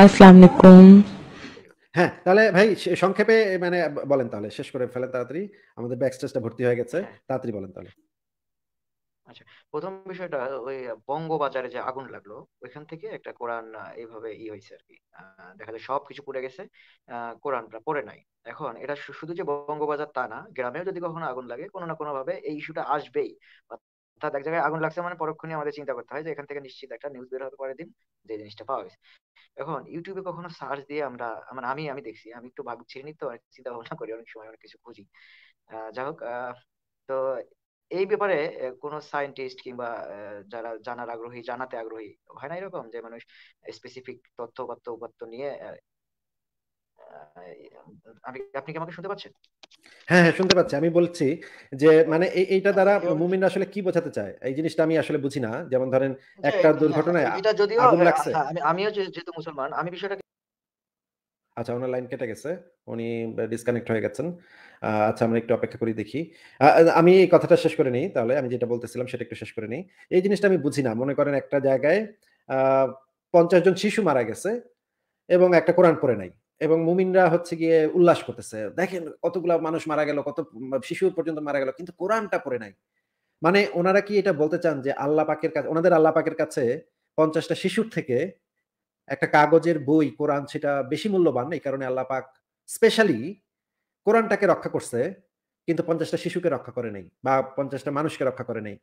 আসসালামু আলাইকুম হ্যাঁ, তাহলে ভাই সংক্ষেপে মানে বলেন তাহলে শেষ করে ফেলেন তাড়াতাড়ি। আমাদের ব্যাকস্টেজটা ভর্তি হয়ে গেছে। হ্যাঁ। তাড়াতাড়ি বলেন তাহলে। আচ্ছা, ১ম বিষয়টা ওই বঙ্গবাজারে যে আগুন লাগল, ওইখান থেকে একটা কোরআন আ এভাবে ই হইছে আরকি। আ দেখা যায় সবকিছু পুড়ে গেছে। কোরআনটা পড়ে নাই। এখন এটা শুধু যে বঙ্গবাজার তা না, গ্রামেও যদি কখনো আগুন লাগে কোনো না কোনো ভাবে এই ইস্যুটা আসবেই। অর্থাৎ এক জায়গায় আগুন লাগছে মানে পরক্ষণেই আমাদের চিন্তা করতে হয় যে এখান থেকে নিশ্চিত একটা নিউজ বের হবে পরের দিন যে জিনিসটা পাওয়া গেছে। এখন এ কখনো সার্চ দিয়ে আমরা মানে আমি আমি দেখছি। আমি একটু ভাগ ছিড়িনি তো অনেক চিন্তা ভাবনা করি অনেক সময় অনেক কিছু খুঁজি। যাই হোক তো এই ব্যাপারে কোনো সায়েন্টিস্ট কিংবা যারা জানার আগ্রহী, জানাতে আগ্রহী হয় না এরকম যে মানুষ স্পেসিফিক তথ্য-উপাত্ত উপাত্ত নিয়ে আপনি কি আমাকে শুনতে পাচ্ছেন? হ্যাঁ, হ্যাঁ শুনতে পাচ্ছি। আমি বলছি যে মানে এইটা দ্বারা এবং মুমিনরা আসলে কি বোঝাতে চায়? এই জিনিসটা আমি আসলে বুঝি না। যেমন ধরেন একটা হ্যাঁ, দুর্ঘটনায় এটা যদিও আগুন লাগছে হ্যাঁ, আমি আমিও যেহেতু মুসলমান আমি বিষয়টাকে আচ্ছা উনার লাইন কেটে গেছে। উনি ডিসকানেক্ট হয়ে গেছেন। আচ্ছা আমরা একটু অপেক্ষা করি দেখি। আমি এই কথাটা শেষ করে নেই তাহলে। আমি যেটা বলতেছিলাম সেটা একটু শেষ করে নেই। এই জিনিসটা আমি বুঝি না। মনে করেন একটা জায়গায় ৫০ জন শিশু মারা গেছে এবং একটা কোরআন পড়ে নাই। এবং মুমিনরা হচ্ছে গিয়ে উল্লাস করতেছে। দেখেন কতগুলা মানুষ মারা গেল, কত শিশু পর্যন্ত মারা গেল। কিন্তু কোরআনটা পড়ে নাই। মানে ওনারা কি এটা বলতে চান যে আল্লাহ পাকের কাছে ওনাদের আল্লাহ পাকের কাছে পঞ্চাশটা শিশুর থেকে একটা কাগজের বই কোরআন সেটা বেশি মূল্যবান। এই কারণে আল্লাহ পাক স্পেশালি কোরআনটাকে রক্ষা করছে। কিন্তু পঞ্চাশটা শিশুকে রক্ষা করে নাই বা পঞ্চাশটা মানুষকে রক্ষা করে নাই।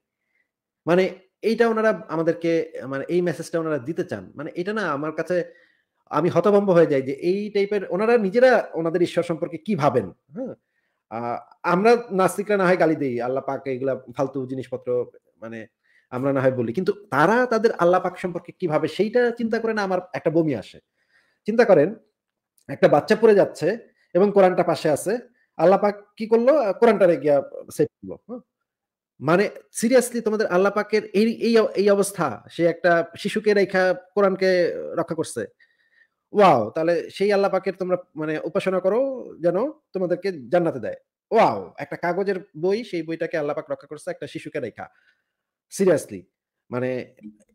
মানে এইটা ওনারা আমাদেরকে মানে এই মেসেজটা ওনারা দিতে চান। মানে এটা না আমার কাছে আমি হতভম্ব হয়ে যাই যে এই টাইপের উনারা নিজেরা উনাদের ঈশ্বর সম্পর্কে কি ভাবেন, হ্যাঁ? আমরা নাস্তিকরা না হয় গালি দেই। আল্লাহ পাক এগুলা ফালতু জিনিসপত্র মানে আমরা না হয় বলি। কিন্তু তারা তাদের আল্লাহ পাক সম্পর্কে কি ভাবে সেইটা চিন্তা করে না আমার একটা বমি আসে। চিন্তা করেন একটা বাচ্চা পড়ে যাচ্ছে এবং কোরআনটা পাশে আছে। আল্লাহ পাক কি করল? আ কোরআনটারে গিয়া সেভ করল। হ্যাঁ? মানে সিরিয়াসলি তোমাদের আল্লাহ পাকের এই এই অবস্থা সে একটা শিশুকে রাইখা কোরআনকে রক্ষা করছে। ওয়াও! তাহলে সেই আল্লাহ পাকের তোমরা মানে উপাসনা করো যেন তোমাদেরকে জান্নাতে দেয়। ওয়াও! একটা কাগজের বই, সেই বইটাকে আল্লাহ পাক রক্ষা করছে একটা শিশুকে রেখা সিরিয়াসলি মানে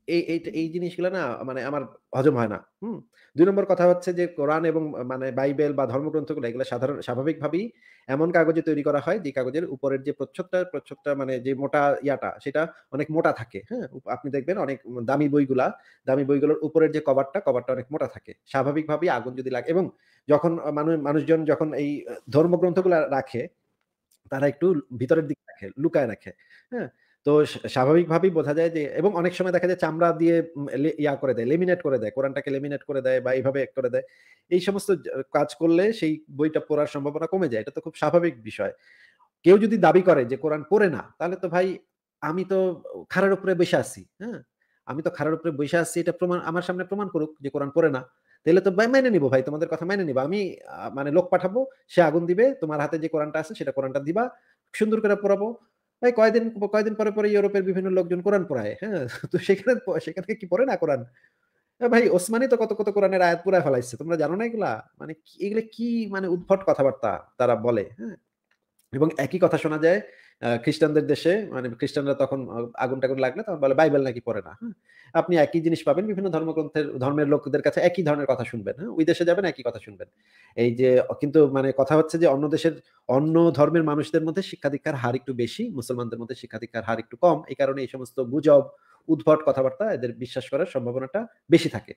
এই এই জিনিসগুলা না মানে আমার হজম হয় না। হুম? দুই নম্বর কথা হচ্ছে যে কোরআন এবং মানে বাইবেল বা ধর্মগ্রন্থগুলো এগুলা সাধারণ স্বাভাবিকভাবেই এমন কাগজে তৈরি করা হয় যে কাগজের উপরের যে প্রচ্ছদটা, প্রচ্ছদটা মানে যে মোটা ইয়াটা সেটা অনেক মোটা থাকে। হ্যাঁ? আপনি দেখবেন অনেক দামি বইগুলা, দামি বইগুলোর উপরের যে কভারটা, কভারটা অনেক মোটা থাকে। স্বাভাবিকভাবেই আগুন যদি লাগে এবং যখন আ মানু মানুষজন যখন এই ধর্মগ্রন্থগুলা রাখে, তারা একটু ভিতরের দিকে রাখে, লুকায় রাখে। হ্যাঁ? তো স্বাভাবিকভাবেই বোঝা যায় যে এবং অনেক সময় দেখা যায় চামড়া দিয়ে ইয়া করে দেয়, লেমিনেট করে দেয়। কোরআনটাকে লেমিনেট করে দেয় বা এভাবে করে দেয়। এই সমস্ত কাজ করলে সেই বইটা পড়ার সম্ভাবনা কমে যায়। এটা তো খুব স্বাভাবিক বিষয়। কেউ যদি দাবি করে যে কোরআন পড়ে না, তাহলে তো ভাই আমি তো খাড়ার উপরে বসে আছি। হ্যাঁ? আমি তো খাড়ার উপরে বসে আছি এটা প্রমাণ আমার সামনে প্রমাণ করুক যে কোরআন পড়ে না। তাহলে তো ভাই মাইনে নিবো ভাই তোমাদের কথা মাইনে নিবো আমি মানে লোক পাঠাবো, সে আগুন দিবে, তোমার হাতে যে কোরআনটা আছে সেটা কোরআনটা দিবা, সুন্দর করে পড়াবো। ভাই কয়েকদিন কয়দিন পরে, পরে ইউরোপের বিভিন্ন লোকজন কোরআন পড়ায়। হ্যাঁ? তো সেখানে সেখানে কি পড়ে না কোরআন? ভাই ওসমানি তো কত, কত কোরআনের আয়াত পুরায় ফেলাইছে। তোমরা জানো না এগুলা? মানে এগুলা কি মানে উদ্ভট কথাবার্তা তারা বলে। হ্যাঁ? এবং একই কথা শোনা যায় খ্রিস্টানদের দেশে মানে খ্রিস্টানরা তখন আগুন-টাগুন লাগলে তখন বলে বাইবেল নাকি পড়ে না। হ্যাঁ? আপনি একই জিনিস পাবেন বিভিন্ন ধর্মগ্রন্থের ধর্মের লোকদের কাছে একই ধরনের কথা শুনবেন। হ্যাঁ? ওই দেশে যাবেন একই কথা শুনবেন। এই যে কিন্তু মানে কথা হচ্ছে যে অন্য দেশের অন্য ধর্মের মানুষদের মধ্যে শিক্ষা-দীক্ষার হার একটু বেশি, মুসলমানদের মধ্যে শিক্ষা-দীক্ষার হার একটু কম। এই কারণে এই সমস্ত গুজব, উদ্ভট কথাবার্তা এদের বিশ্বাস করার সম্ভাবনাটা বেশি থাকে।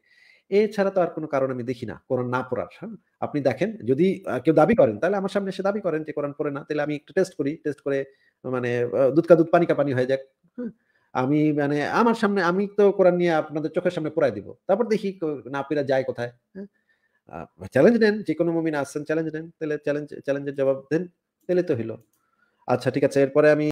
এছাড়া তো আর কোনো কারণ আমি দেখি না কোরআন না পড়ার। হ্যাঁ? আপনি দেখেন যদি কেউ দাবি করেন তাহলে আমার সামনে এসে দাবি করেন যে কোরআন পড়ে না। তাহলে আমি একটু টেস্ট করি। টেস্ট করে মানে দুধ কা দুধ, পানি কা পানি হয়ে যাক। হ্যাঁ? আমি মানে আমার সামনে, আমি তো কোরআন নিয়ে আপনাদের চোখের সামনে পড়াই দিব। তারপর দেখি নাপিরা যায় কোথায়। চ্যালেঞ্জ নেন। যে কোনো মুমিন আসছেন চ্যালেঞ্জ নেন। তাহলে চ্যালেঞ্জ চ্যালেঞ্জের জবাব দেন। তাহলে তো হইল আচ্ছা ঠিক আছে। এরপরে আমি